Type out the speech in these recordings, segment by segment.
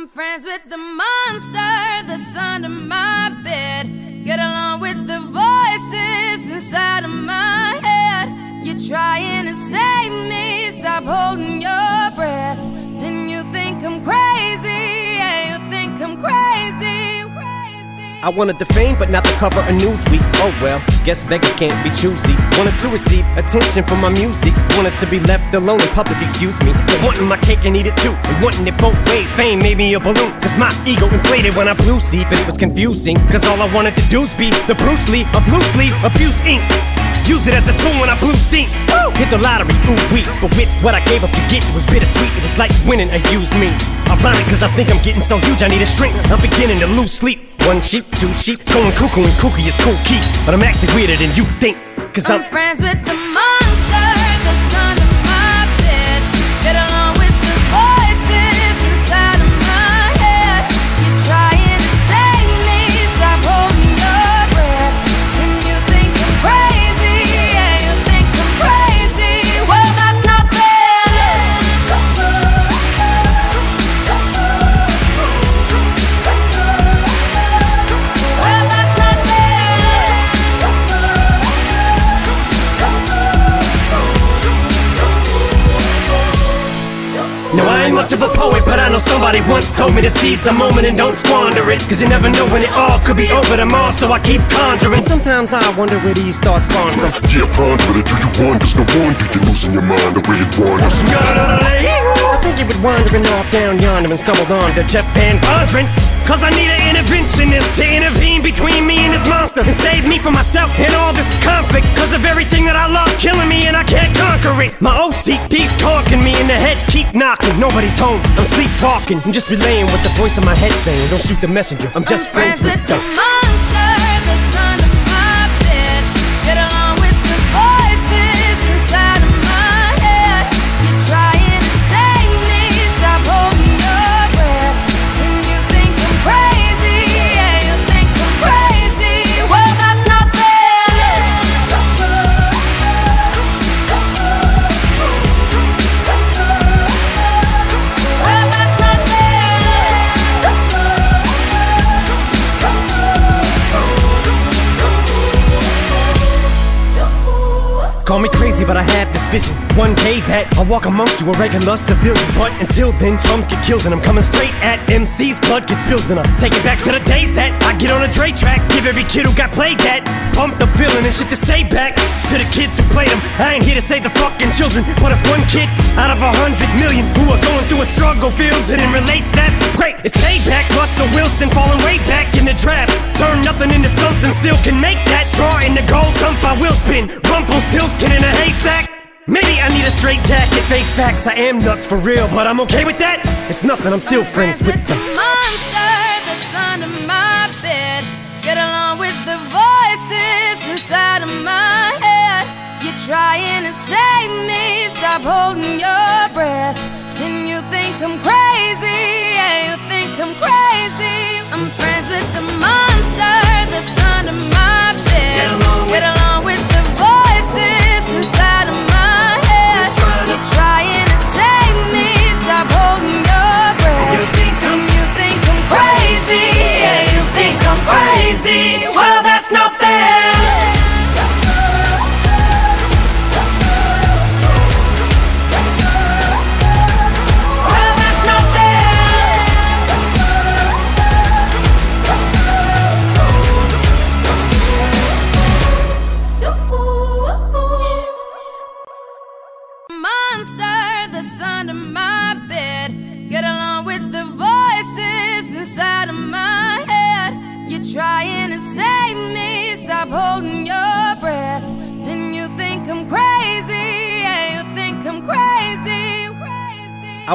I'm friends with the monster that's under my bed. Get along with the voices inside of my head. You're trying to save me, stop holding your breath. And you think I'm crazy, yeah, you think I'm crazy. I wanted the fame, but not the cover of Newsweek. Oh well, guess beggars can't be choosy. Wanted to receive attention from my music. Wanted to be left alone in public, excuse me. But wanting my cake and eat it too. And wanting it both ways. Fame made me a balloon. Cause my ego inflated when I blew see, but it was confusing. Cause all I wanted to do was be the Bruce Lee of loosely abused ink. Use it as a tool when I blew steam. Woo! Hit the lottery, ooh wee. But with what I gave up to get, it was bittersweet. It was like winning a used me. Ironic, cause I think I'm getting so huge, I need a shrink. I'm beginning to lose sleep. One sheep, two sheep, going cuckoo and kooky is Kool Keith. But I'm actually weirder than you think. Cause I'm, I'm friends with the monster much of a poet, but I know somebody once told me to seize the moment and don't squander it. Cause you never know when it all could be over tomorrow, so I keep conjuring. Sometimes I wonder where these thoughts spawn from. Yeah, ponder it, do you wonder? There's no wonder you're losing your mind the way it wanders. I think you was wandering off down yonder and stumbled on to Jeff VanVonderen. Cause I need an interventionist to intervene between me and this monster and save me from myself and all this conflict. Cause of everything that I love killing me and I can't conquer it. My OCD's talking me in the head, keep knocking. Nobody's home, I'm sleepwalking. I'm just relaying what the voice in my head saying. Don't shoot the messenger, I'm just I'm friends with the the. monster vision. One day that I'll walk amongst you, a regular civilian. But until then, drums get killed, and I'm coming straight at MC's blood gets spilled. And I take it back to the days that I get on a Dre track. Give every kid who got played that. Pump the feeling and shit to say back to the kids who played them. I ain't here to save the fucking children, but if one kid out of a hundred million who are going through a struggle feels it and relates, that's great. It's payback. Russell Wilson falling way back in the draft. Turn nothing into something, still can make that straw in the gold jump. I will spin. Rumpelstiltskin in a haystack. Maybe I need a straight jacket, face facts. I am nuts for real, but I'm okay with that. It's nothing, I'm still friends with the them. monster that's under my bed. Get along with the voices inside of my head. You're trying to save me, stop holding your breath. And you think I'm crazy, yeah, you think I'm crazy. I'm friends with the monster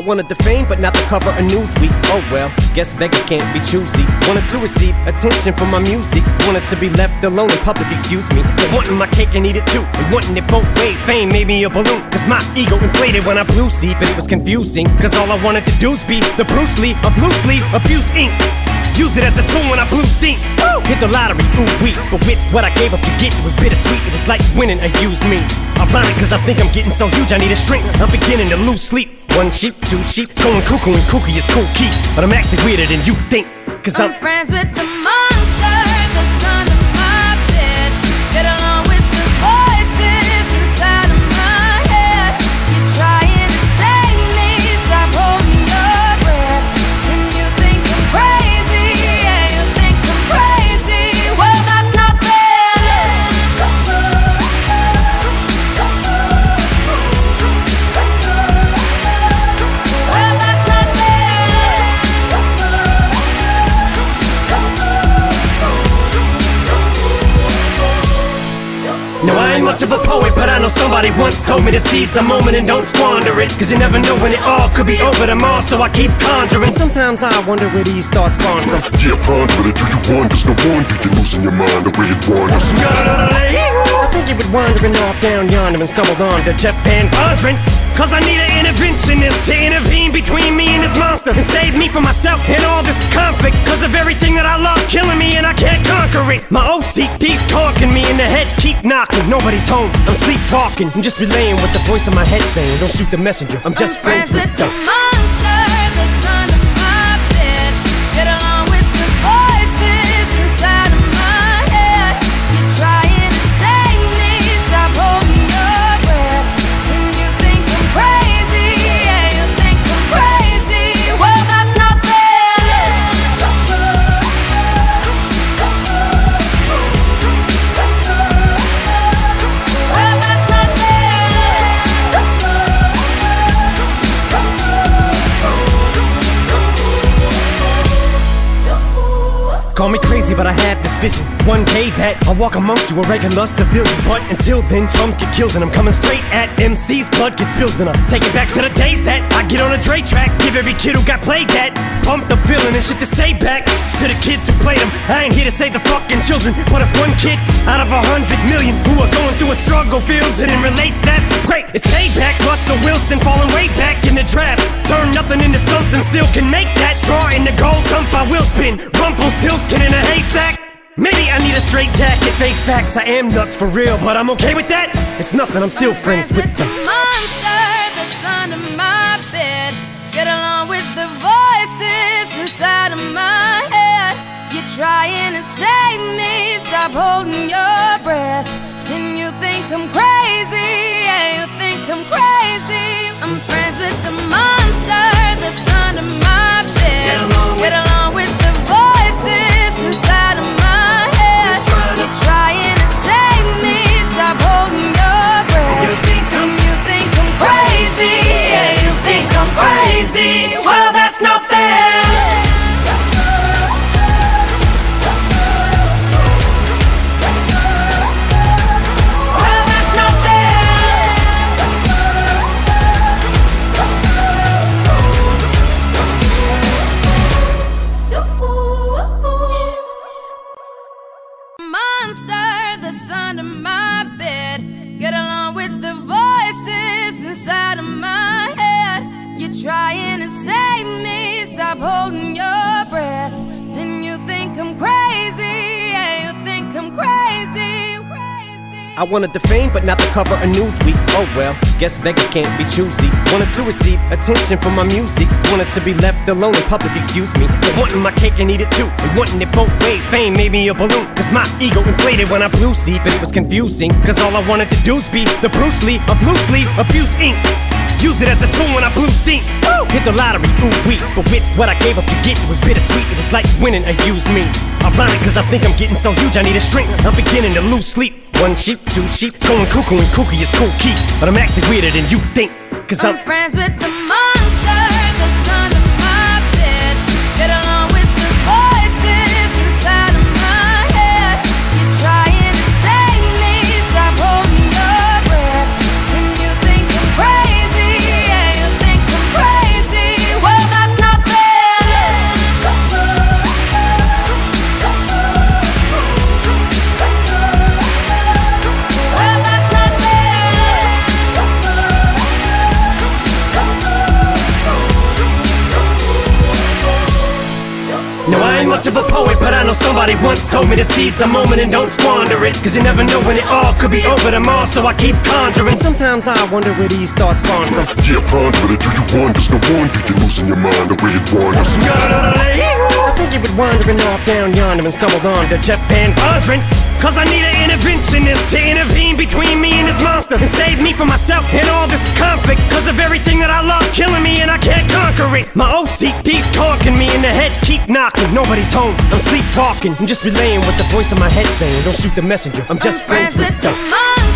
wanted the fame, but not the cover of Newsweek. Oh well, guess beggars can't be choosy. Wanted to receive attention from my music. Wanted to be left alone in public, excuse me. But wanting my cake and eat it too. And wanting it both ways. Fame made me a balloon. Cause my ego inflated when I blew see, but it was confusing. Cause all I wanted to do was be the Bruce Lee of loosely abused ink. Use it as a tool when I blew steam. Woo! Hit the lottery, ooh wee. But with what I gave up to get, it was bittersweet. It was like winning a used me. Ironic, cause I think I'm getting so huge, I need a shrink. I'm beginning to lose sleep. One sheep, two sheep, going cuckoo and kooky is Kool Keith. But I'm actually weirder than you think. Cause I'm, I'm friends with the monster much of a poet, but I know somebody once told me to seize the moment and don't squander it. Cause you never know when it all could be over tomorrow, so I keep conjuring. Sometimes I wonder where these thoughts spawn from. Yeah, ponder it, do you wonder? No wonder you're losing your mind the way it wanders. I think you was wandering off down yonder and stumbled on to Jeff VanVonderen. Cause I need an interventionist to intervene between me and this monster and save me from myself and all this conflict. Cause of everything that I love killing me and I can't conquer it. My OCD's talking me in the head, keep knocking. Nobody's home, I'm sleepwalking. I'm just relaying what the voice in my head saying. Don't shoot the messenger, I'm just I'm friends with the. the monster but I had this vision. One day that I'll walk amongst you, a regular civilian. But until then, drums get killed, and I'm coming straight at MC's blood gets spilled, and I take it back to the days that I get on a Dre track. Give every kid who got played that pumped the feeling and shit to say back to the kids who played them. I ain't here to save the fucking children, but if one kid out of a hundred million who are going through a struggle feels it and relates, that's great. It's payback. Russell Wilson falling way back in the draft. Turn nothing into something, still can make that straw in the gold jump. I will spin. Rumpelstiltskin in a haystack. Maybe I need a straight jacket, face facts. I am nuts for real, but I'm okay with that. It's nothing, I'm still friends with the the. monster that's under my bed. Get along with the voices inside of my head. You're trying to save me, stop holding your breath. And you think I'm crazy, yeah, you think I'm crazy. I'm friends with the monster that's under my bed. Get along with the crazy. I wanted the fame, but not the cover of Newsweek. Oh well, guess beggars can't be choosy. Wanted to receive attention from my music. Wanted to be left alone in public, excuse me. But wanting my cake and eat it too. And wanting it both ways. Fame made me a balloon. Cause my ego inflated when I blew sleep, and it was confusing. Cause all I wanted to do was be the Bruce Lee of loosely abused ink. Use it as a tool when I blew steam. Woo! Hit the lottery, ooh wee. But with what I gave up to get, it was bittersweet. It was like winning a used me. Ironic, cause I think I'm getting so huge, I need a shrink. I'm beginning to lose sleep. One sheep, two sheep, going cuckoo and kooky is Kool Keith. But I'm actually weirder than you think. Cause I'm, I'm friends with the monster told me to seize the moment and don't squander it. Cause you never know when it all could be over tomorrow, so I keep conjuring. Sometimes I wonder where these thoughts spawn from. Yeah, ponder it, do you wonder? There's no wonder you're losing your mind the way it wanders. I think he was wandering off down yonder and stumbled on to Jeff VanVonderen. Cause I need an interventionist to intervene between me and this monster and save me from myself and all this conflict. Cause of everything that I love killing me and I can't conquer it. My OCD's talking me in the head, keep knocking. Nobody's home, I'm sleepwalking. I'm just relaying what the voice in my head saying. Don't shoot the messenger, I'm just I'm friends with the the. monster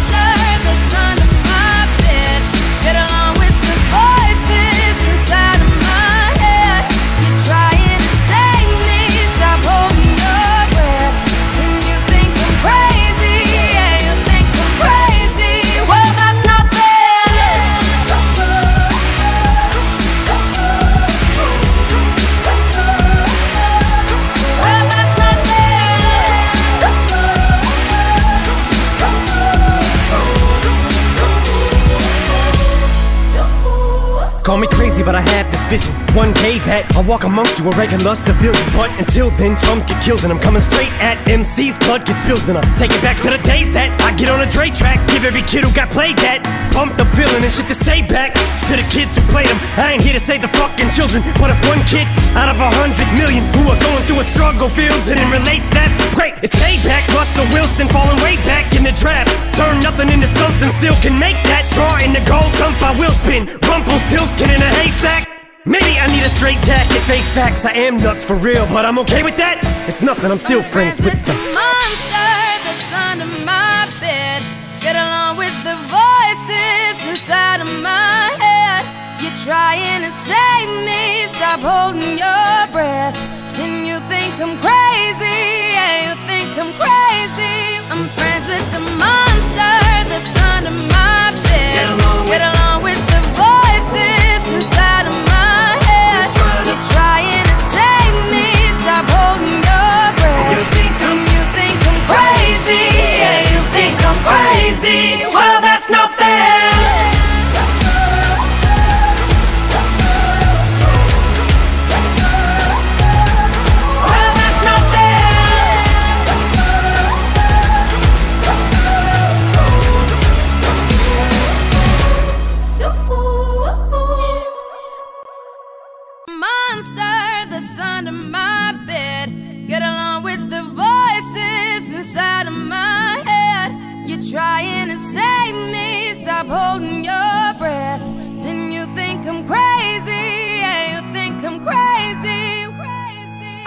crazy, but I had this vision. One day that I'll walk amongst you, a regular civilian. But until then, drums get killed, and I'm coming straight at MC's blood gets spilled, and I'm taking back to the days that I get on a Dre track. Give every kid who got played that. Pump the feeling and shit to say back to the kids who played them. I ain't here to save the fucking children, but if one kid out of a hundred million who are going through a struggle feels it and relates, that's great. It's payback. Russell Wilson falling way back in the draft. Turn nothing into something, still can make that straw in the gold jump. I will spin. Rumpelstiltskin in a haystack. Maybe I need a straight jacket, face facts. I am nuts for real, but I'm okay with that. It's nothing, I'm still friends with the the. bed. Get along with the voices inside of my head. You're trying to save me. Stop holding your breath. And you think I'm crazy. Yeah, you think I'm crazy. I'm friends with the monster that's under my bed. Get along Get along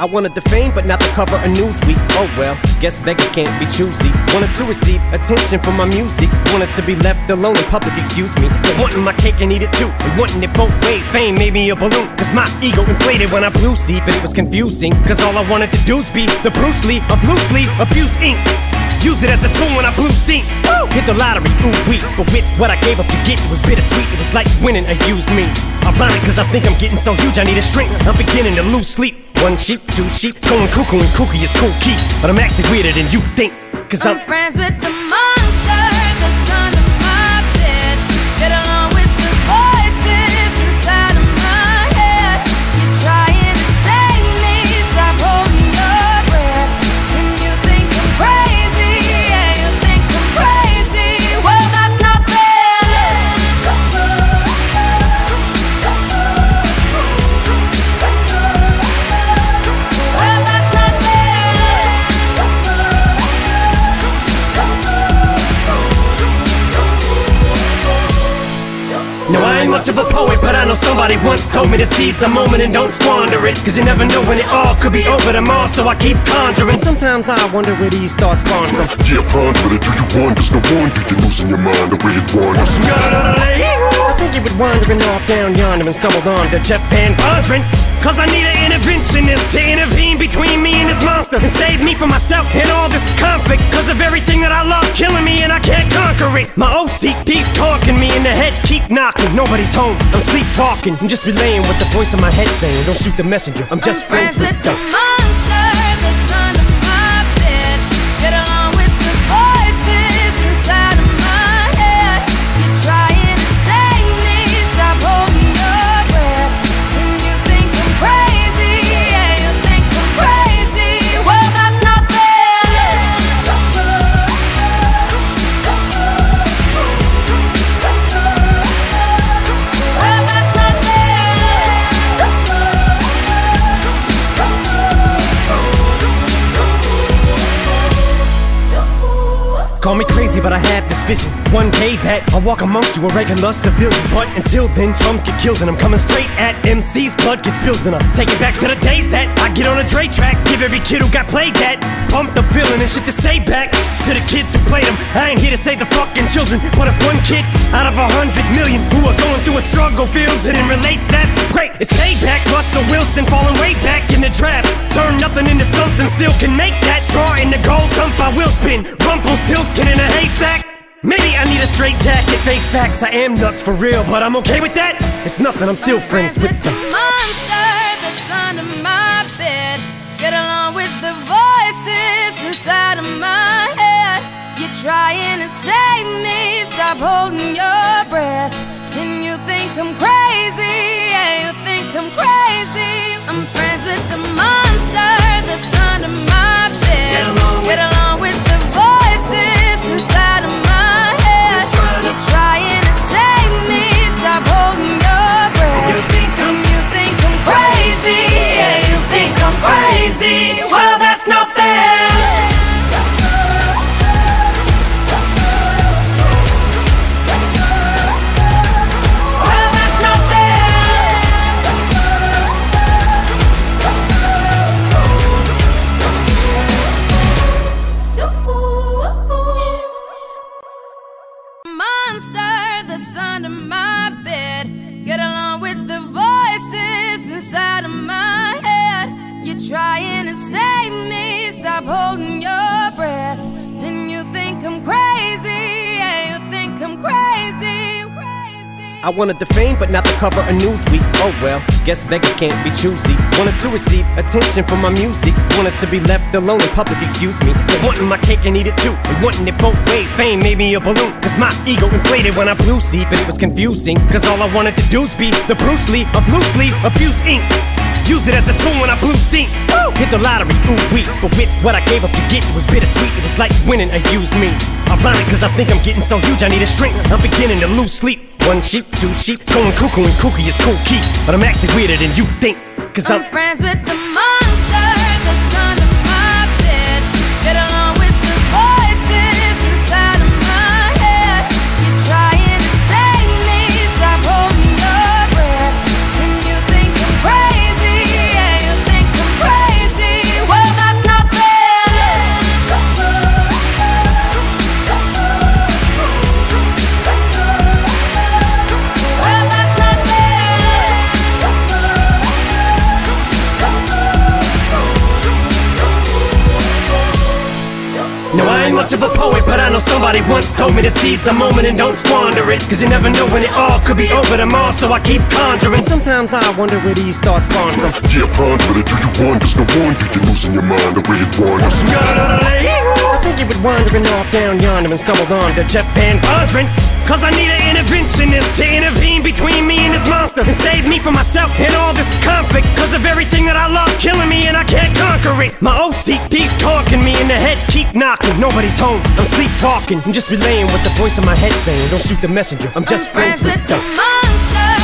I wanted the fame, but not the cover of Newsweek. Oh well, guess beggars can't be choosy. Wanted to receive attention from my music. Wanted to be left alone in public, excuse me. But wanting my cake and eat it too. And wanting it both ways. Fame made me a balloon. Cause my ego inflated when I blew see, but it was confusing. Cause all I wanted to do was be the Bruce Lee of sleeve, abused ink. Use it as a tool when I blew steam. Woo! Hit the lottery, ooh wee. But with what I gave up to get, it was bittersweet. It was like winning a used me. Ironic, cause I think I'm getting so huge, I need a shrink. I'm beginning to lose sleep. One sheep, two sheep, going cuckoo and kooky is Kool Keith. But I'm actually weirder than you think. Cause I'm I'm. friends with the monster much of a poet, but I know somebody once told me to seize the moment and don't squander it. Cause you never know when it all could be over tomorrow, so I keep conjuring. Sometimes I wonder where these thoughts spawn from. Yeah, ponder it, do you wonder? No wonder you're losing your mind the way it wanders. I think he was wandering off down yonder and stumbled on to VanVonderen. Cause I need an interventionist to intervene between me and this monster and save me from myself and all this conflict. Cause of everything that I love killing me and I can't conquer it. My OCD's talking me in the head, keep knocking. Nobody's home, I'm sleepwalking. I'm just relaying what the voice in my head saying. Don't shoot the messenger, I'm just I'm friends with the. the monster that's vision. One day that I'll walk amongst you, a regular civilian. But until then, drums get killed, and I'm coming straight at MC's blood gets spilled, and I take it back to the days that I get on a Dre track. Give every kid who got played that pump the feeling and shit to say back to the kids who played them. I ain't here to save the fucking children, but if one kid out of a hundred million who are going through a struggle feels it and relates, that's great. It's payback. Russell Wilson falling way back in the trap. Turn nothing into something, still can make that straw in the gold jump. I will spin. Rumpelstiltskin in a haystack. Maybe I need a straight jacket, face facts. I am nuts for real, but I'm okay with that. It's nothing, I'm still friends, with the monster that's under my bed. Get along with the voices inside of my head. You're trying to save me, stop holding your breath. And you think I'm crazy, yeah, you think I'm crazy. I'm friends with the monster stop holding your breath. You think I'm- you think I'm crazy, yeah, you think I'm crazy. Well, that's not fair. Monster that's under my bed. Get along with the voices inside of my head. You're trying I wanted the fame, but not the cover of Newsweek. Oh well, guess beggars can't be choosy. Wanted to receive attention from my music. Wanted to be left alone in public, excuse me. But wanting my cake and eat it too. And wanting it both ways. Fame made me a balloon. Cause my ego inflated when I blew sleep, and it was confusing. Cause all I wanted to do was be the Bruce Lee of loosely abused ink. Used it as a tool when I blew steam. Woo! Hit the lottery, ooh wee. But with what I gave up to get, it was bittersweet. It was like winning a used me. Ironic, cause I think I'm getting so huge, I need a shrink. I'm beginning to lose sleep. One sheep, two sheep, going cuckoo and kooky is Kool Keith. But I'm actually weirder than you think. Cause I'm I'm friends with the monster a poet, but I know somebody once told me to seize the moment and don't squander it. Cause you never know when it all could be over tomorrow, so I keep conjuring. Sometimes I wonder where these thoughts spawn from. Yeah, ponder it, do you wonder? No wonder you're losing your mind the way it wanders. I think you were wandering off down yonder and stumbled on to Jeff VanVonderen. Cause I need an interventionist to intervene between me and this monster and save me from myself and all this conflict. Cause of everything that I love killing me and I can't conquer it. My OCD's in the head, keep knocking. Nobody's home, I'm sleep sleepwalking. I'm just relaying what the voice in my head saying. Don't shoot the messenger, I'm just I'm friends with the the. monster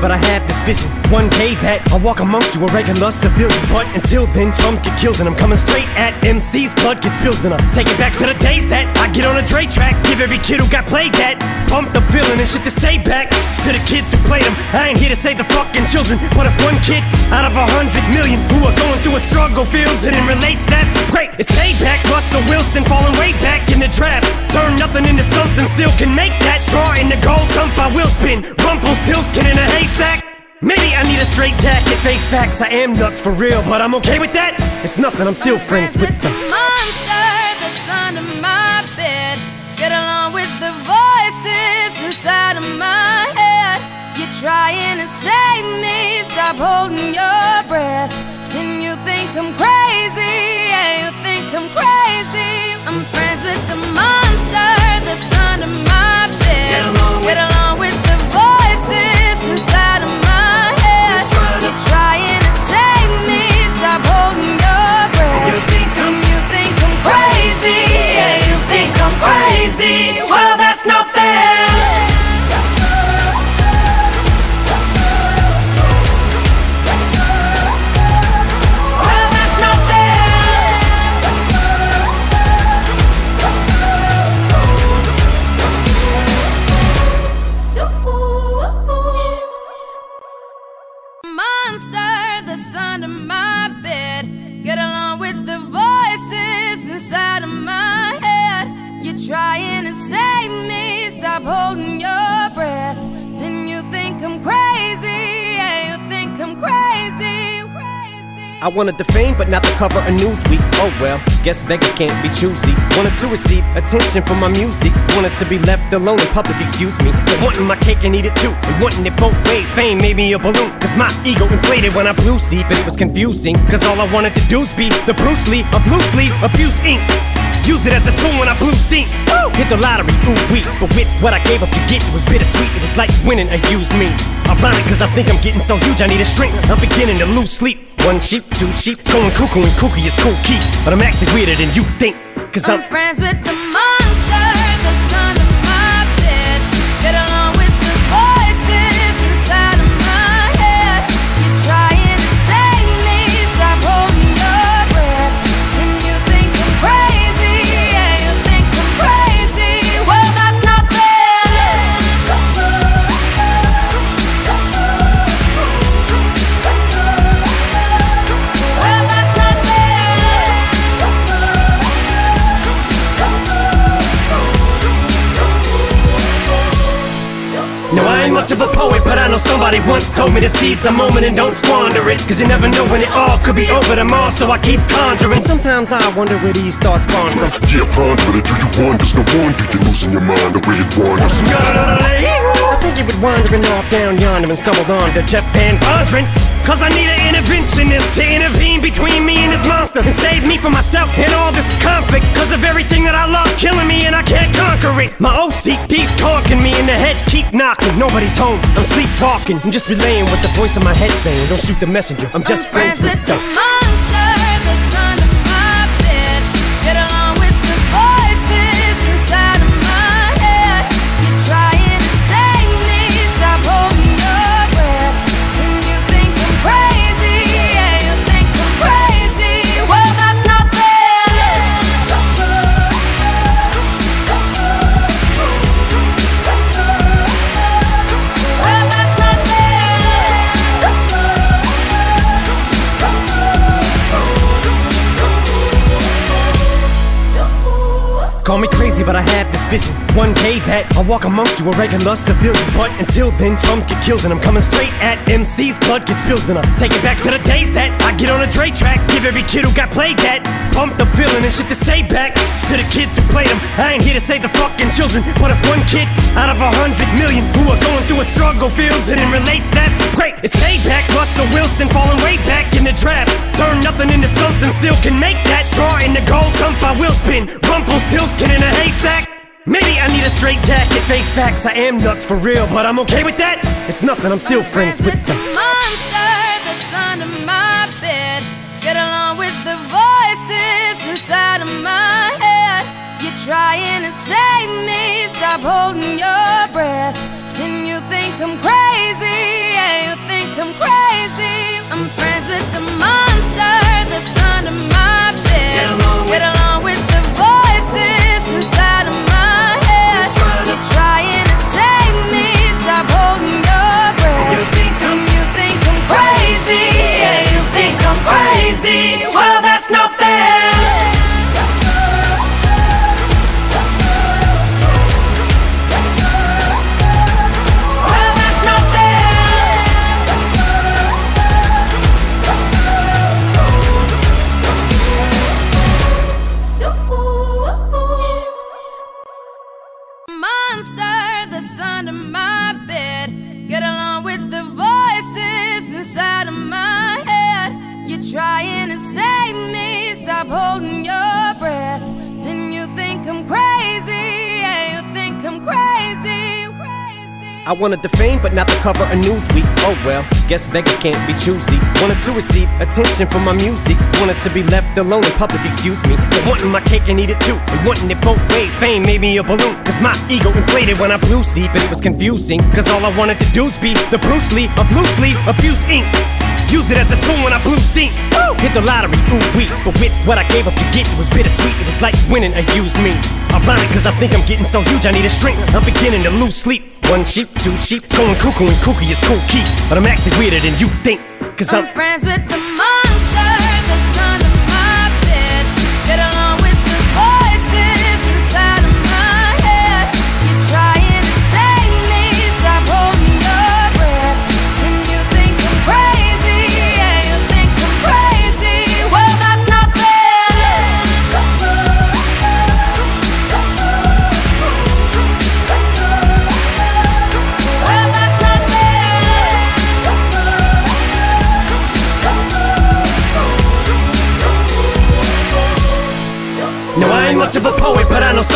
but I had this vision. One day that I'll walk amongst you, a regular civilian. But until then, drums get killed, and I'm coming straight at MC's blood gets spilled, and I'm taking back to the days that I get on a Dre track. Give every kid who got played that pump the feeling and shit to say back to the kids who played them. I ain't here to save the fucking children, but if one kid out of a hundred million who are going through a struggle feels it and relates, that's great. It's payback. Russell Wilson falling way back in the draft. Turn nothing into something, still can make that straw in the gold jump. I will spin. Rumpelstiltskin in a haystack. Maybe I need a straight jacket, face facts. I am nuts for real, but I'm okay with that. It's nothing, I'm still friends with the the. monster that's under my bed. Get along with the voices inside of my head. You're trying to save me, stop holding your breath. And you think I'm crazy. Yeah, you think I'm crazy. I'm friends with the monster that's under my bed. Get along with- Get along wanted the fame, but not the cover of Newsweek. Oh well, guess beggars can't be choosy. Wanted to receive attention from my music. Wanted to be left alone in public, excuse me. But wanting my cake and eat it too. And wanting it both ways. Fame made me a balloon. Cause my ego inflated when I blew see, but it was confusing. Cause all I wanted to do was be the Bruce Lee of loosely abused ink. Used it as a tool when I blew steam. Woo! Hit the lottery, ooh wee. But with what I gave up to get, it was bittersweet. It was like winning a used me. Ironic, cause I think I'm getting so huge, I need a shrink. I'm beginning to lose sleep. One sheep, two sheep, going cuckoo and kooky is Kool Keith. But I'm actually weirder than you think. Cause I'm I'm friends with the monster No, I ain't much of a poet, but I know somebody once told me to seize the moment and don't squander it. Cause you never know when it all could be over tomorrow, so I keep conjuring. Sometimes I wonder where these thoughts spawn from. Yeah, ponder it, do you wonder? There's no wonder you're losing your mind the way it wanders. I think he was wandering off down yonder and stumbled on to Jeff VanVonderen. Cause I need an interventionist to intervene between me and this monster and save me from myself and all this conflict. Cause of everything that I love killing me and I can't conquer it. My OCD's talking me in the head, keep knocking. Nobody's home, I'm sleepwalking. I'm just relaying what the voice in my head saying. Don't shoot the messenger, I'm just I'm friends with the the. monster but I had this vision. One day that I'll walk amongst you, a regular civilian. But until then, drums get killed, and I'm coming straight at MC's blood gets spilled, and I'm taking back to the days that I get on a Dre track. Give every kid who got played that pump the feeling and shit to say back to the kids who played them. I ain't here to save the fucking children, but if one kid out of a hundred million who are going through a struggle feels it and relates, that's great. It's payback. Russell Wilson falling way back in the draft. Turn nothing into something, still can make that straw in the gold jump. I will spin. Rumpelstiltskin in a haystack. Maybe I need a straight jacket, face facts. I am nuts for real, but I'm okay with that. It's nothing, I'm still friends with the them. monster that's under my bed. Get along with the voices inside of my head. You're trying to save me. Stop holding your breath. And you think I'm crazy. Yeah, you think I'm crazy. I'm friends with the monster that's under my bed. Get along Get along I wanted the fame, but not the cover of Newsweek. Oh well, guess beggars can't be choosy. Wanted to receive attention from my music. Wanted to be left alone in public, excuse me. But wanting my cake and eat it too. And wanting it both ways. Fame made me a balloon. Cause my ego inflated when I blew sleep. And it was confusing. Cause all I wanted to do was be the Bruce Lee of loosely abused ink. Use it as a tool when I blew steam. Woo! Hit the lottery, ooh wee. But with what I gave up to get, it was bittersweet. It was like winning a used me. Ironic, cause I think I'm getting so huge, I need a shrink. I'm beginning to lose sleep. One sheep, two sheep, going cuckoo and kooky is Kool Keith. But I'm actually weirder than you think. Cause I'm, I'm friends with the monster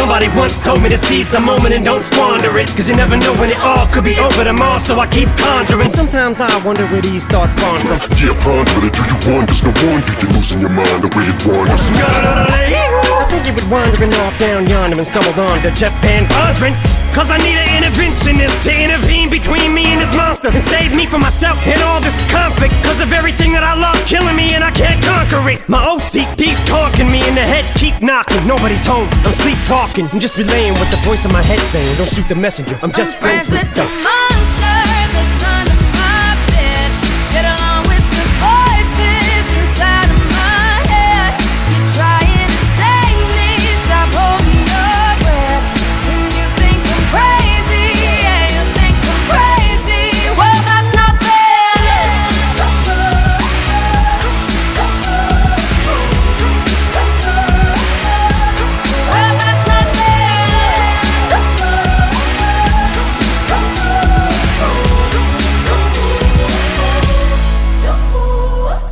somebody once told me to seize the moment and don't squander it. Cause you never know when it all could be over tomorrow, so I keep conjuring. Sometimes I wonder where these thoughts spawn from. Yeah, ponder it, do you wonder? There's no wonder you're losing your mind the way it wanders. You been wandering off down yonder and stumbled on to Jeff VanVonderen. Cause I need an interventionist to intervene between me and this monster and save me from myself and all this conflict. Cause of everything that I love killing me and I can't conquer it. My OCD's talking me in the head, keep knocking. Nobody's home, I'm sleepwalking. I'm just relaying what the voice in my head saying. Don't shoot the messenger, I'm just I'm friends with the the. monster that's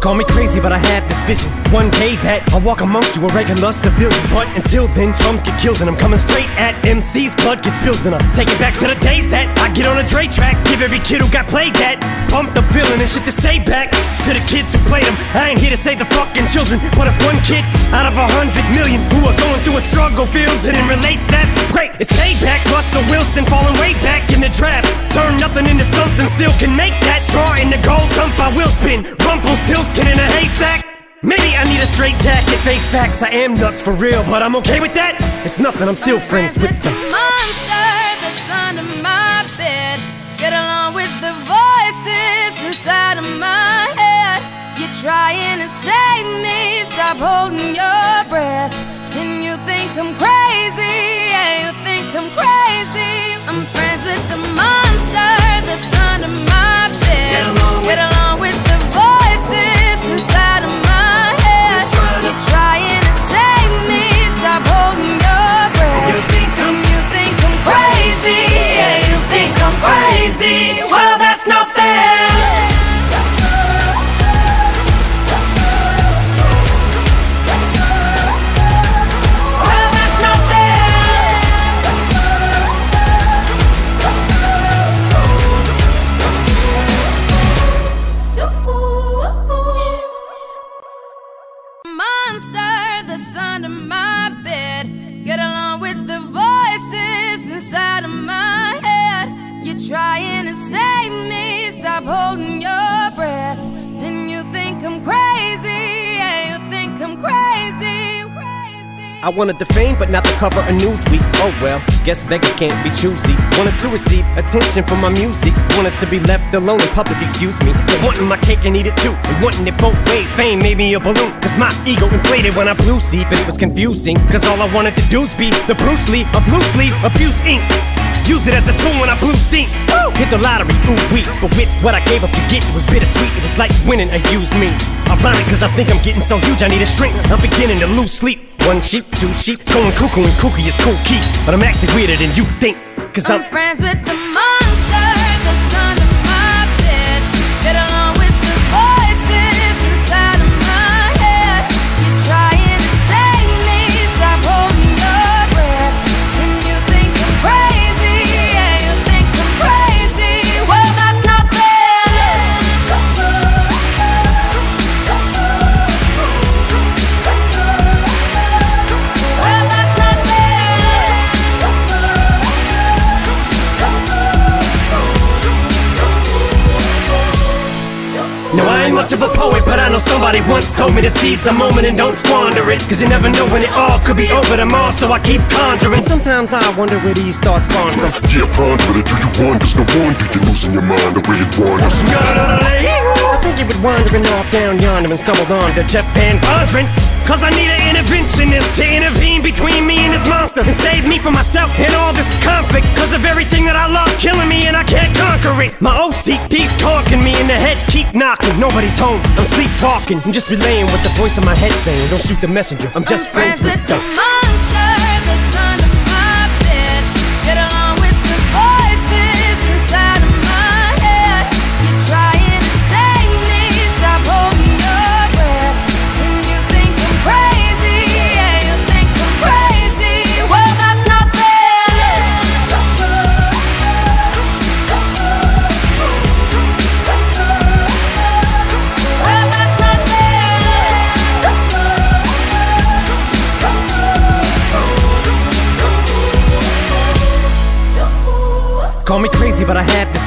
Call me crazy, but I had this vision. One day that I'll walk amongst you, a regular civilian. But until then, drums get killed, and I'm coming straight at MC's blood gets spilled, and I'm taking back to the days that I get on a Dre track. Give every kid who got played that Bump up feeling and shit to say back to the kids who played them. I ain't here to save the fucking children, but if one kid out of a hundred million who are going through a struggle feels it and relates, that's great. It's payback. Russell Wilson falling way back in the trap. Turn nothing into something, still can make that straw in the gold jump. I will spin. Rumpelstiltskin in a haystack. Maybe I need a straight jacket, face facts. I am nuts for real, but I'm okay with that. It's nothing, I'm still friends with the monster my head. You're trying to save me, stop holding your breath. And you think I'm crazy, yeah, you think I'm crazy. I'm friends with the monster I wanted the fame, but not the cover of Newsweek. Oh well, guess beggars can't be choosy. Wanted to receive attention from my music. Wanted to be left alone in public, excuse me. But wanting my cake and eat it too. And wanting it both ways. Fame made me a balloon. Cause my ego inflated when I blew sleep. And it was confusing. Cause all I wanted to do was be the Bruce Lee of loosely abused ink. Use it as a tool when I blew steam. Woo! Hit the lottery, ooh wee. But with what I gave up to get, it was bittersweet. It was like winning a used me. Ironic, cause I think I'm getting so huge, I need a shrink. I'm beginning to lose sleep. One sheep, two sheep, going cuckoo and kooky is Kool Keith. But I'm actually weirder than you think. Cause I'm I'm. friends with the monster know somebody once told me to seize the moment and don't squander it. Cause you never know when it all could be over tomorrow, so I keep conjuring. Sometimes I wonder where these thoughts spawn from. Yeah, ponder it, do you wonder? No wonder you're losing your mind the way it wanders. I think you would wandering off down yonder and stumbled on to Jeff VanVonderen. Cause I need an interventionist to intervene between me and this monster and save me from myself and all this conflict. Cause of everything that I love killing me and I can't conquer it. My OCD's talking me in the head, keep knocking. Nobody's home, I'm sleepwalking. I'm just relaying what the voice in my head saying. Don't shoot the messenger, I'm just I'm friends with the the. monster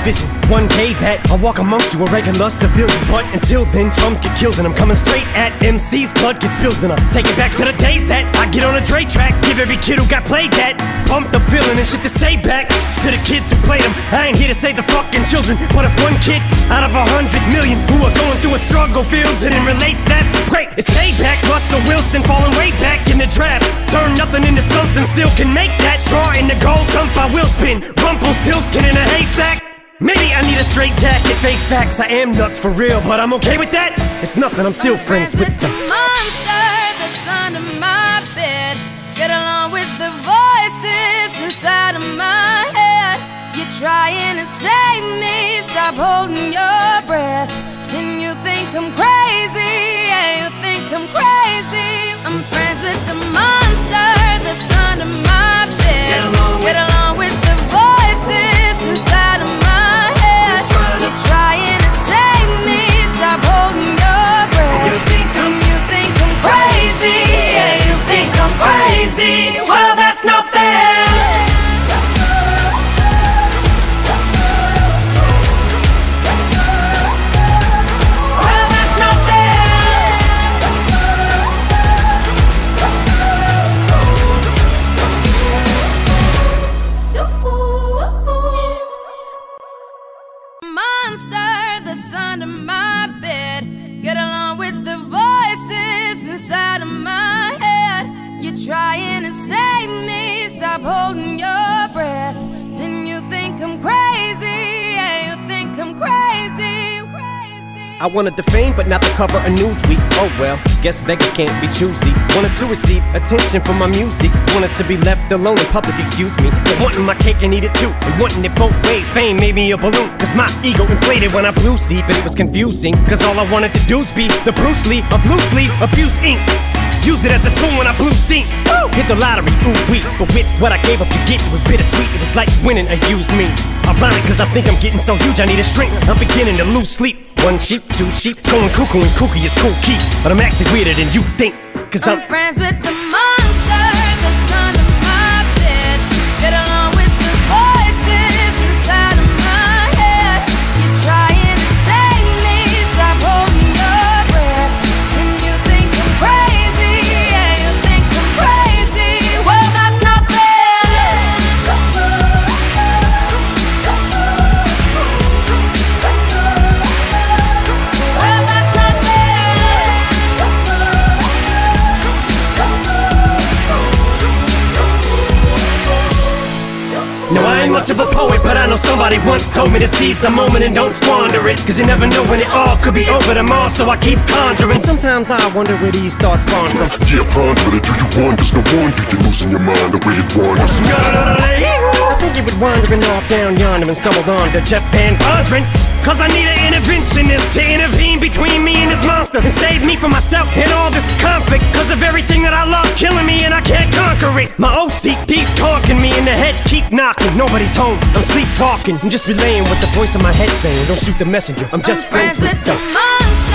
vision. One day that I'll walk amongst you, a regular civilian. But until then, drums get killed, and I'm coming straight at MC's blood gets spilled, and I'm taking back to the days that I get on a Dre track. Give every kid who got played that. Pump the feeling and shit to say back to the kids who played them. I ain't here to save the fucking children, but if one kid out of a hundred million who are going through a struggle feels it and relates, that's great. It's payback. Russell Wilson falling way back in the draft. Turn nothing into something, still can make that straw in the gold jump. I will spin. Rumpelstiltskin in a haystack. Maybe I need a straight jacket, face facts. I am nuts for real, but I'm okay with that. It's nothing, I'm still friends with the them. monster that's under my bed. Get along with the voices inside of my head. You're trying to save me, stop holding your breath. And you think I'm crazy, yeah, you think I'm crazy. I'm friends with the monster that's under my bed. Get along with the think You're trying to save me, stop holding your breath. And you think I'm crazy, yeah, you think I'm crazy. I wanted the fame, but not the cover of Newsweek. Oh well, guess beggars can't be choosy. Wanted to receive attention from my music. Wanted to be left alone in public, excuse me. But wanting my cake and eat it too. And wanting it both ways. Fame made me a balloon. Cause my ego inflated when I blew sleep. And it was confusing. Cause all I wanted to do was be the Bruce Lee of loosely abused ink. Used it as a tool when I blew steam. Woo! Hit the lottery, ooh wee. But with what I gave up to get, it was bittersweet. It was like winning a used me. Ironic, cause I think I'm getting so huge, I need a shrink. I'm beginning to lose sleep. One sheep, two sheep, going cuckoo and kooky is Kool Keith. But I'm actually weirder than you think. Cause I'm I'm friends with the monster know somebody once told me to seize the moment and don't squander it. Cause you never know when it all could be over tomorrow, so I keep conjuring. Sometimes I wonder where these thoughts spawn from. Yeah, ponder it, do you wonder? There's no wonder you're losing your mind the way it wanders. I think you would wandering off down yonder and stumbled on to Jeff VanVonderen. Cause I need an interventionist to intervene between me and this monster and save me from myself and all this conflict. Cause of everything that I love killing me and I can't conquer it. My OCD's talking me in the head, keep knocking. Nobody's home, I'm sleepwalking. I'm just relaying what the voice in my head saying. Don't shoot the messenger, I'm just I'm friends with the them. monster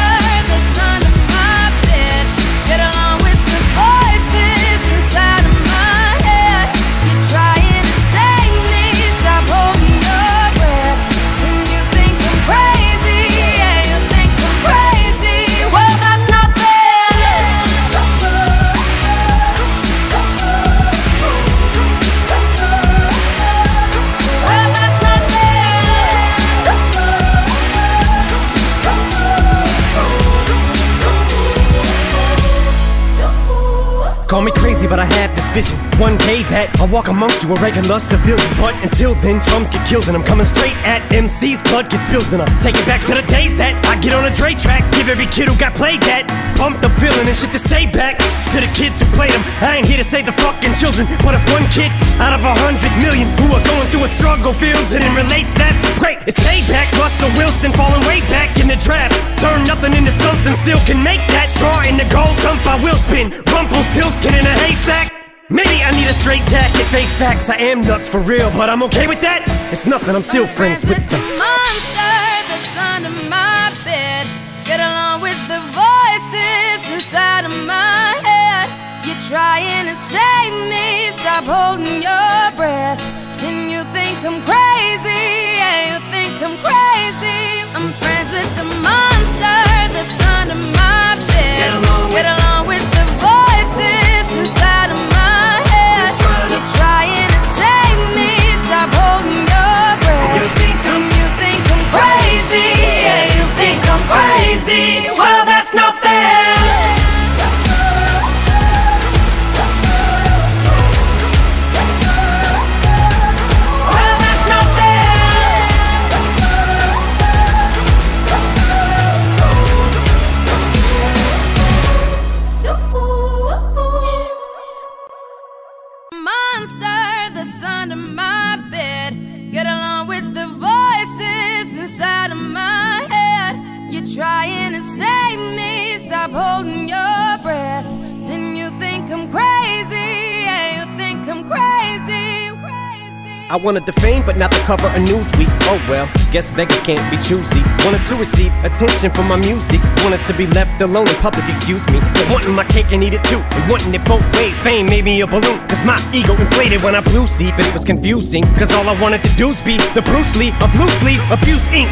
crazy, but I had vision. One day that I'll walk amongst you, a regular civilian. But until then, drums get killed, and I'm coming straight at MC's blood gets spilled, and I take it back to the days that I get on a Dre track. Give every kid who got played that pumped the feeling and shit to say back to the kids who played them. I ain't here to save the fucking children, but if one kid out of a hundred million who are going through a struggle feels it and relates, that's great. It's payback. Russell Wilson falling way back in the draft. Turn nothing into something, still can make that straw in the gold jump. I will spin. Rumple still skin in a haystack. Maybe I need a straight jacket, face facts. I am nuts for real, but I'm okay with that. It's nothing, I'm still friends with the them. monster that's under my bed. Get along with the voices inside of my head. You're trying to save me, stop holding your breath. And you think I'm crazy, yeah, you think I'm crazy. I'm friends with the monster that's under my bed. Get along with- Get along wanted the fame, but not the cover of Newsweek. Oh well, guess beggars can't be choosy. Wanted to receive attention from my music. Wanted to be left alone in public, excuse me. But wanting my cake and eat it too. And wanting it both ways. Fame made me a balloon. Cause my ego inflated when I blew sleep. but it was confusing. Cause all I wanted to do was be the Bruce Lee of loose leaf abused ink.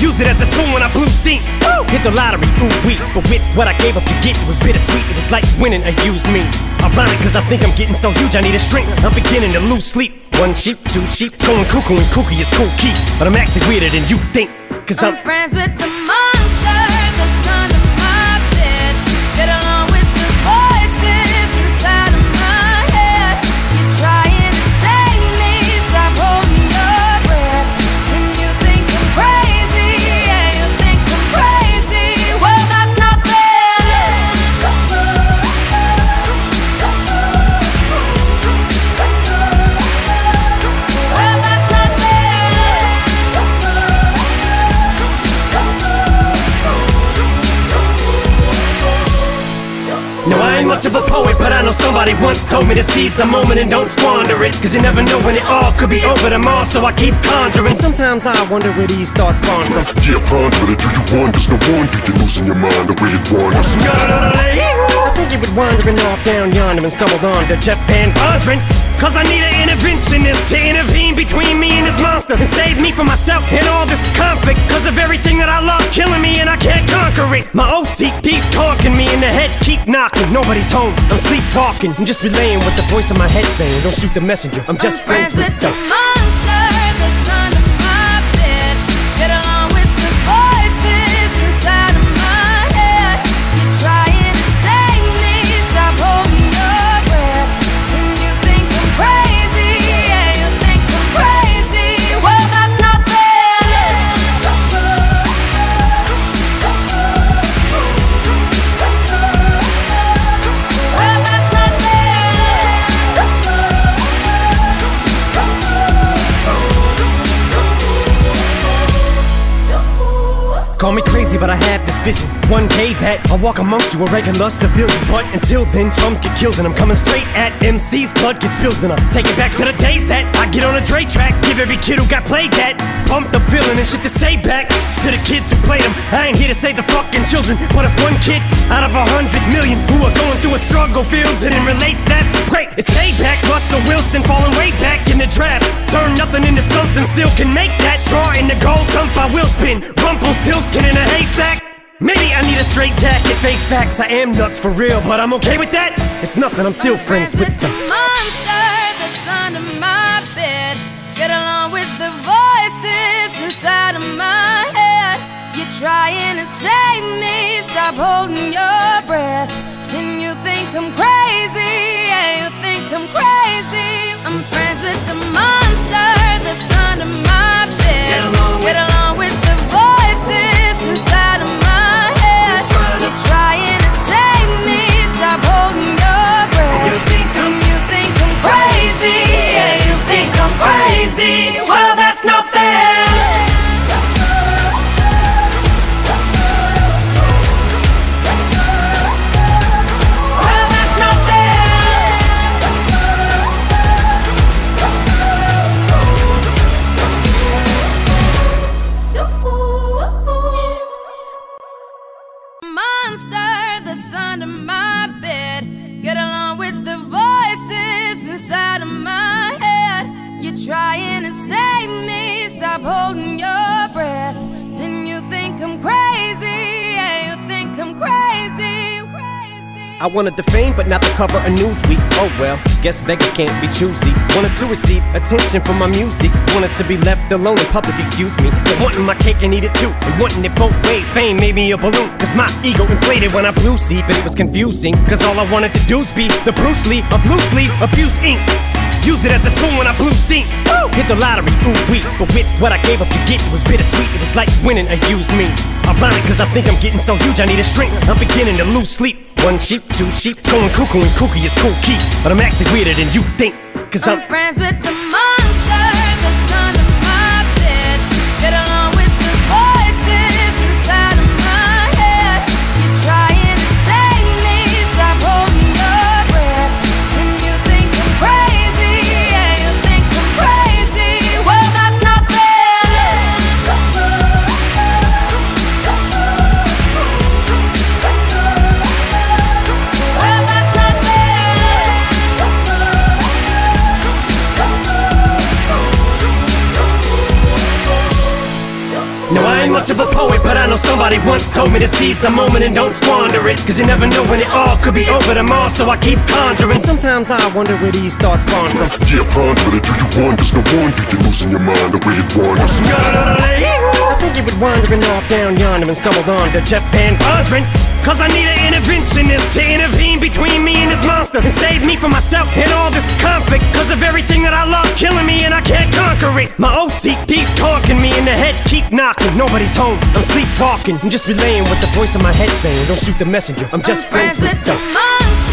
Use it as a tool when I blew steam. Woo! Hit the lottery, ooh wee. But with what I gave up to get, it was bittersweet. It was like winning a used me. Ironic, cause I think I'm getting so huge, I need a shrink. I'm beginning to lose sleep. One sheep, two sheep, going cuckoo and kooky is Kool Keith. But I'm actually weirder than you think. Cause I'm I'm. friends with the No, I ain't much of a poet, but I know somebody once told me to seize the moment and don't squander it. Cause you never know when it all could be over tomorrow, so I keep conjuring. Sometimes I wonder where these thoughts spawn from. Yeah, ponder it, do you wonder? No wonder you're losing your mind the way it wanders. Think was wandering off down yonder and stumbled on to Jeff VanVonderen. Cause I need an interventionist to intervene between me and this monster and save me from myself and all this conflict. Cause of everything that I love killing me and I can't conquer it. My OCD's talking me in the head, keep knocking. Nobody's home, I'm sleepwalking. I'm just relaying what the voice in my head saying. Don't shoot the messenger, I'm just I'm friends with the them. monster that's Call me crazy, but I had this vision. One day that I'll walk amongst you, a regular civilian. But until then, drums get killed, and I'm coming straight at MC's blood gets spilled, and I take it back to the days that I get on a Dre track. Give every kid who got played that pump the feeling and shit to say back to the kids who played them. I ain't here to save the fucking children, but if one kid out of a hundred million who are going through a struggle feels it and relates, that's great. It's payback. Russell Wilson falling way back in the trap Turn nothing into something, still can make that straw in the gold jump. I will spin. Rumpelstiltskin in a haystack. Maybe I need a straight jacket, face facts. I am nuts for real, but I'm okay with that. It's nothing, I'm still friends with the them. monster that's under my bed. Get along with the voices inside of my head. You're trying to save me, stop holding your breath. And you think I'm crazy. Yeah, you think I'm crazy. I'm friends with the monster Stop holding I wanted the fame, but not the cover of Newsweek. Oh well, guess beggars can't be choosy. Wanted to receive attention from my music. Wanted to be left alone in public, excuse me. But wanting my cake and eat it too. And wanting it both ways. Fame made me a balloon. Cause my ego inflated when I blew see, but it was confusing. Cause all I wanted to do was be the Bruce Lee of loosely abused ink. Use it as a tool when I blew steam. Woo! Hit the lottery, ooh wee. But with what I gave up to get, it was bittersweet. It was like winning a used me. Ironic, cause I think I'm getting so huge, I need a shrink. I'm beginning to lose sleep. One sheep, two sheep, going cuckoo and kooky is Kool Keith. But I'm actually weirder than you think. Cause I'm I'm friends with the monster told me to seize the moment and don't squander it. Cause you never know when it all could be over tomorrow, so I keep conjuring. Sometimes I wonder where these thoughts spawn from. Yeah, ponder it, do you wonder? No wonder you're losing your mind the way it wanders. I think you was wandering off down yonder and stumbled on to Jeff VanVonderen. Cause I need an interventionist to intervene between me and this monster and save me from myself and all this conflict. Cause of everything that I love killing me and I can't conquer it. My OCD's talking me in the head, keep knocking. Nobody's home, I'm sleepwalking. I'm just relaying what the voice in my head saying. Don't shoot the messenger, I'm just I'm friends with the the. monster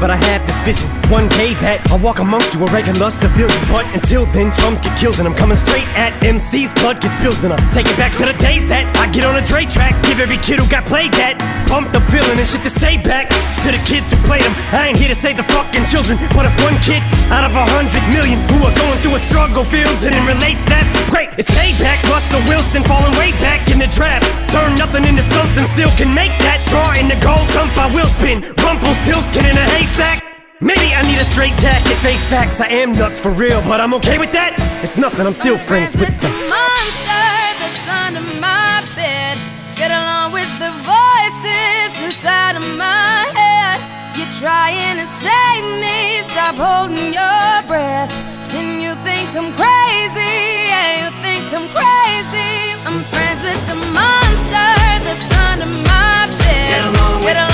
but I had this vision. One day that I'll walk amongst you a regular civilian. But until then, drums get killed and I'm coming straight at MC's blood gets spilled. And I take it back to the days that I get on a Dre track. Give every kid who got played that. Pump the feeling and shit to say back to the kids who played them. I ain't here to save the fucking children. But if one kid out of a hundred million who are going through a struggle feels it and relates, that's great. It's payback. Russell Wilson falling way back in the draft. Turn nothing into something, still can make that straw in the gold jump. I will spin. Rumple still skin in a haystack. Maybe I need a straight jacket, face facts. I am nuts for real, but I'm okay with that. It's nothing, I'm still friends with the them. monster that's under my bed. Get along with the voices inside of my head. You're trying to save me. Stop holding your breath. And you think I'm crazy. Yeah, you think I'm crazy. I'm friends with the monster that's under my bed. Get along with- Get along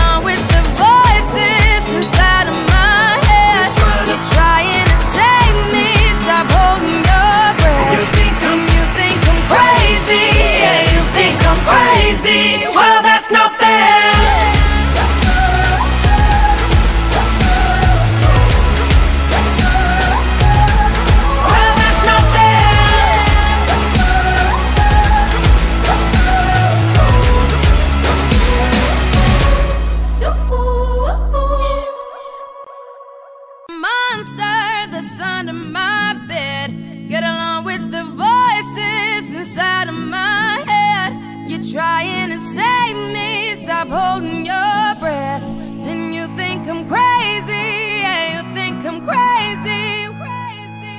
crazy.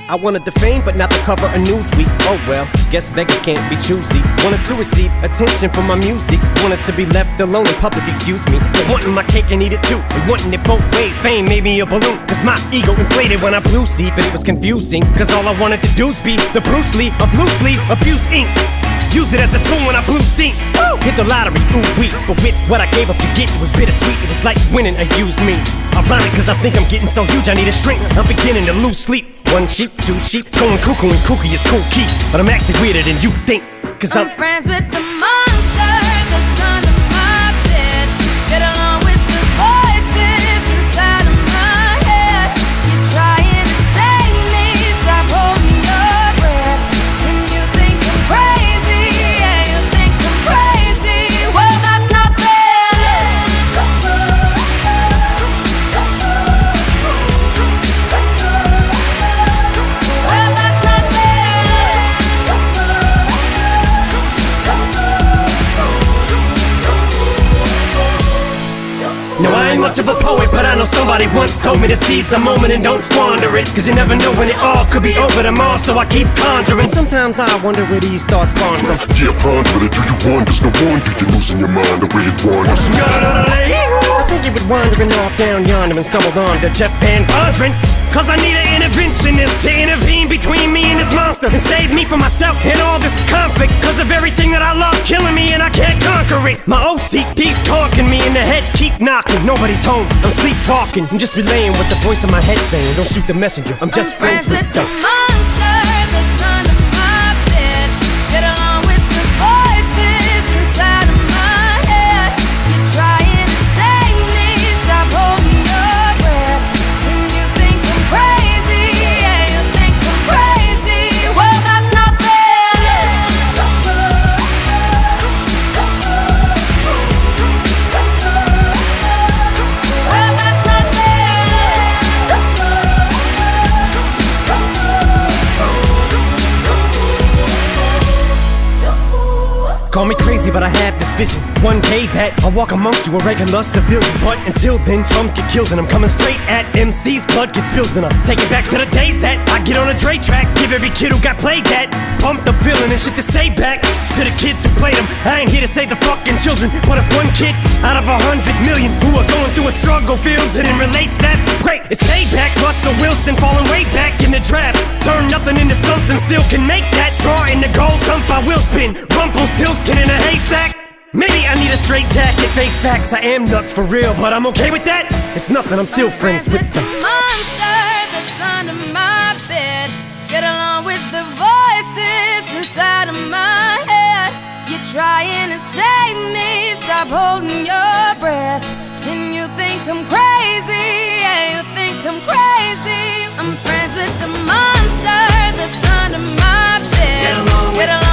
I wanted the fame, but not the cover of Newsweek. Oh well, guess beggars can't be choosy. Wanted to receive attention from my music. Wanted to be left alone in public, excuse me. But wanting my cake and eat it too. And wanting it both ways. Fame made me a balloon. Cause my ego inflated when I blew sleep. But it was confusing. Cause all I wanted to do was be the Bruce Lee of loosely abused ink. Use it as a tool when I blew steam. Woo! Hit the lottery, ooh wee. But with what I gave up to get, it was bittersweet. It was like winning a used me. Ironic, cause I think I'm getting so huge, I need a shrink. I'm beginning to lose sleep. One sheep, two sheep, going cuckoo and kooky is Kool Keith. But I'm actually weirder than you think. Cause I'm, I'm friends with the monster I know somebody once told me to seize the moment and don't squander it. Cause you never know when it all could be over tomorrow, so I keep conjuring. Sometimes I wonder where these thoughts spawn from. Yeah, ponder it, do you wonder? It's no wonder you're losing your mind the way it wanders. I think was wandering off down yonder and stumbled on to Jeff VanVonderen. Cause I need an interventionist to intervene between me and this monster and save me from myself and all this conflict. Cause of everything that I love killing me and I can't conquer it. My OCD's talking me in the head, keep knocking. Nobody's home, I'm sleepwalking. I'm just relaying what the voice in my head saying. Don't shoot the messenger, I'm just I'm friends with the the. monster but I had vision. One day that I'll walk amongst you, a regular civilian. But until then, drums get killed, and I'm coming straight at MC's blood gets spilled, and I take it back to the days that I get on a Dre track. Give every kid who got played that. Pump the feeling and shit to say back to the kids who played them. I ain't here to save the fucking children, but if one kid out of a hundred million who are going through a struggle feels it and relates, that's great. It's payback. Russell Wilson falling way back in the draft. Turn nothing into something, still can make that straw in the gold jump. I will spin. Rumpelstiltskin in a haystack. Maybe I need a straight jacket, face facts. I am nuts for real, but I'm okay with that. It's nothing, I'm still friends with with the monster that's under my bed. Get along with the voices inside of my head. You're trying to save me, stop holding your breath. And you think I'm crazy, yeah, you think I'm crazy. I'm friends with the monster that's under my bed. Get along with the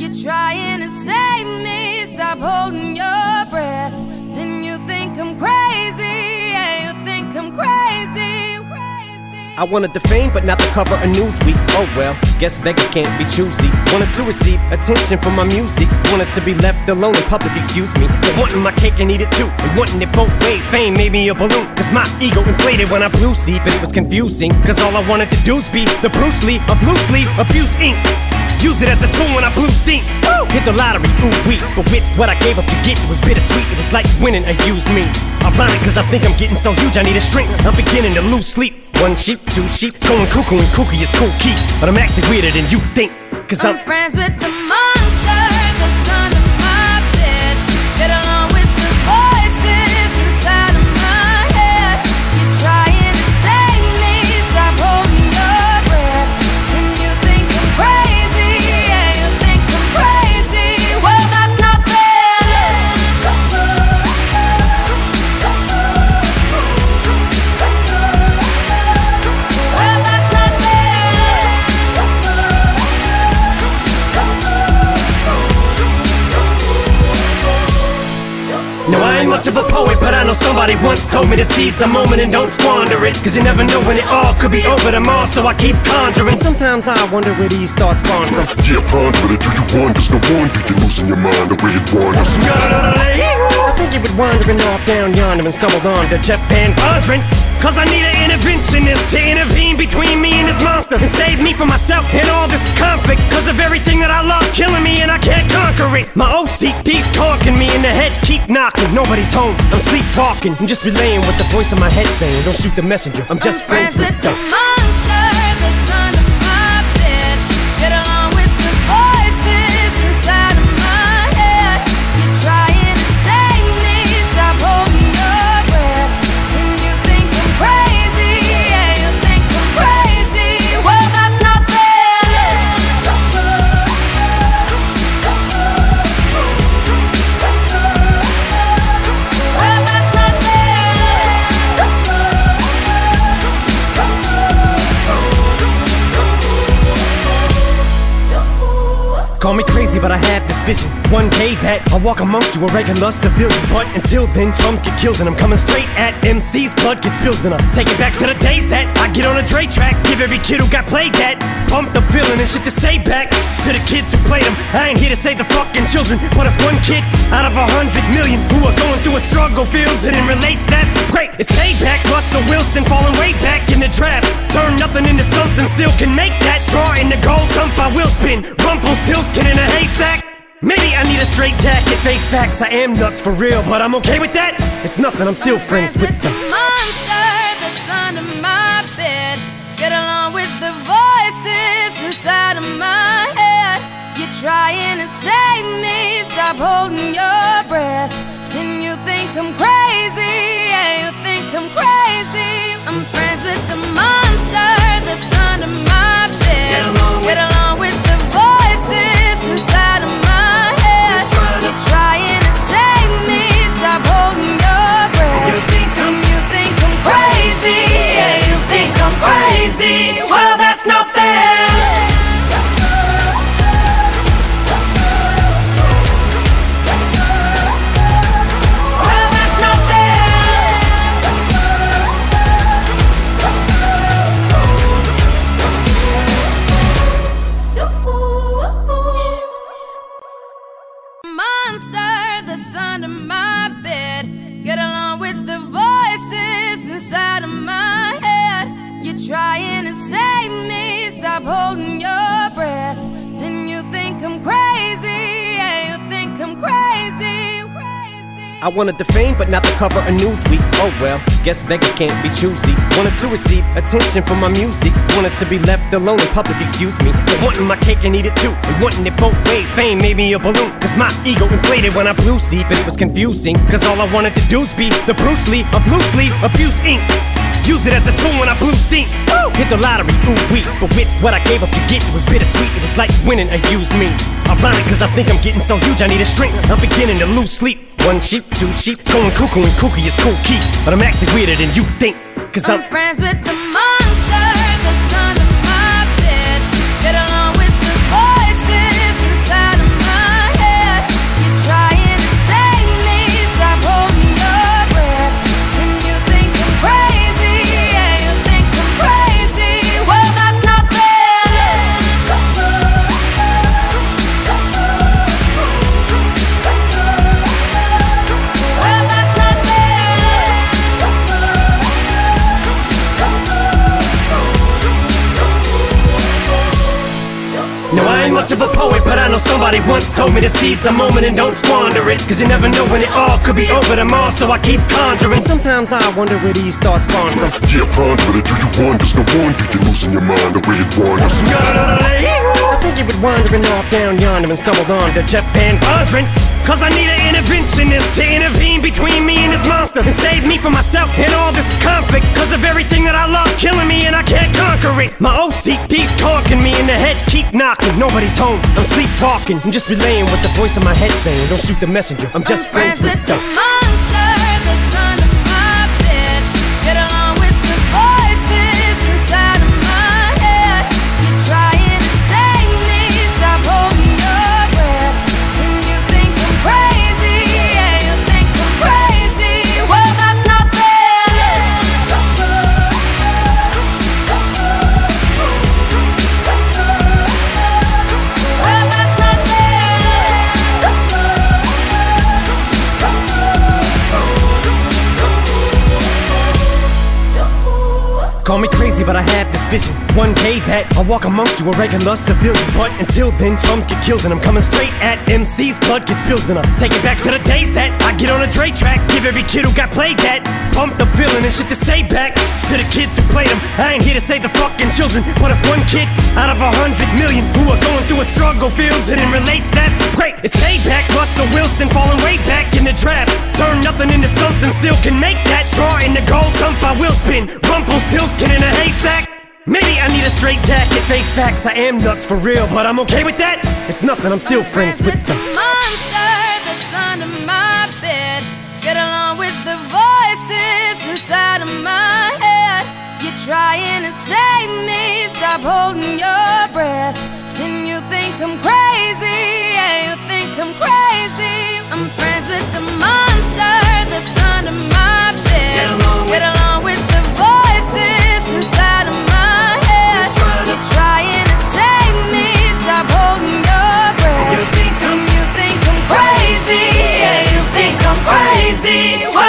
You're trying to save me, stop holding your breath. And you think I'm crazy, yeah, you think I'm crazy. crazy. I wanted the fame, but not the cover of Newsweek. Oh well, guess beggars can't be choosy. Wanted to receive attention from my music. Wanted to be left alone in public, excuse me. But wanting my cake and eat it too. And wanting it both ways. Fame made me a balloon. Cause my ego inflated when I blew sleep. And it was confusing. Cause all I wanted to do was be the Bruce Lee of loosely abused ink. Use it as a tool when I blew steam. Woo! Hit the lottery, ooh wee. But with what I gave up to get, it was bittersweet. It was like winning a used me. Ironic, cause I think I'm getting so huge, I need a shrink. I'm beginning to lose sleep. One sheep, two sheep, going cuckoo and kooky is Kool Keith. But I'm actually weirder than you think. Cause I'm I'm friends with the monster much of a poet, but I know somebody once told me to seize the moment and don't squander it. Cause you never know when it all could be over tomorrow, so I keep conjuring. Sometimes I wonder where these thoughts spawn from. Yeah, ponder it, do you wonder? No wonder you're losing your mind the way it wanders. I think you would wandering off down yonder and stumbled on to VanVonderen. Cause I need an interventionist to intervene between me and this monster and save me from myself and all this conflict. Cause of everything that I love killing me and I can't conquer it. My OCD's talking me in the head, keep knocking. Nobody's home, I'm sleepwalking. I'm just relaying what the voice in my head saying. Don't shoot the messenger, I'm just I'm friends with the the monster Call me crazy, but I had vision. One day that I'll walk amongst you, a regular civilian. But until then, drums get killed, and I'm coming straight at MC's blood gets spilled, and I take it back to the days that I get on a Dre track. Give every kid who got played that pumped the feeling and shit to say back to the kids who played them. I ain't here to save the fucking children, but if one kid out of a hundred million who are going through a struggle feels it and relates, that's great. It's payback. Russell Wilson falling way back in the draft. Turn nothing into something, still can make that straw in the gold jump. I will spin. Rumple still skin in a haystack. Maybe I need a straight jacket, face facts. I am nuts for real, but I'm okay with that. It's nothing, I'm still friends with the them. monster that's under my bed. Get along with the voices inside of my head. You're trying to save me, stop holding your breath. And you think I'm crazy, yeah, you think I'm crazy. I'm friends with the monster wanted the fame, but not the cover of Newsweek. Oh well, guess beggars can't be choosy. Wanted to receive attention from my music. Wanted to be left alone in public, excuse me. But wanting my cake and eat it too. And wanting it both ways. Fame made me a balloon. Cause my ego inflated when I blew sleep. And it was confusing. Cause all I wanted to do was be the Bruce Lee of loose leaf abused ink. Used it as a tool when I blew steam. Woo! Hit the lottery, ooh wee. But with what I gave up to get, it was bittersweet. It was like winning a used me. Ironic, cause I think I'm getting so huge, I need a shrink. I'm beginning to lose sleep. One sheep, two sheep, going cuckoo and kooky is Kool Keith. But I'm actually weirder than you think. Cause I'm I'm. friends with the monster somebody once told me to seize the moment and don't squander it. Cause you never know when it all could be over tomorrow, so I keep conjuring. Sometimes I wonder where these thoughts spawn from. Yeah, ponder it, do you wonder? No wonder you're losing your mind the way it wanders. I think you would wandering off down yonder and stumbled on to Jeff VanVonderen. Cause I need an interventionist to intervene between me and this monster and save me from myself and all this conflict. Cause of everything that I love killing me and I can't conquer it. My OCD's talking me in the head, keep knocking. Nobody's home, I'm sleepwalking. I'm just relaying what the voice in my head saying. Don't shoot the messenger, I'm just I'm friends with the them. monster but I had vision. One day that I'll walk amongst you, a regular civilian. But until then, drums get killed, and I'm coming straight at MC's blood gets spilled, and take it back to the days that I get on a Dre track. Give every kid who got played that. Pump the villain and shit to say back to the kids who played them. I ain't here to save the fucking children, but if one kid out of a hundred million who are going through a struggle feels it and relates, that's great. It's payback. Russell Wilson falling way back in the draft. Turn nothing into something, still can make that straw in the gold jump. I will spin. Rumpelstiltskin in a haystack. Maybe I need a straight jacket, face facts, I am nuts for real, but I'm okay with that. It's nothing, I'm still I'm friends, friends, with, the, the monster that's under my bed. Get along with the voices inside of my head. You're trying to save me, stop holding your breath. And you think I'm crazy, yeah, you think I'm crazy. I'm friends with the monster that's under my bed. Get along, Get along crazy.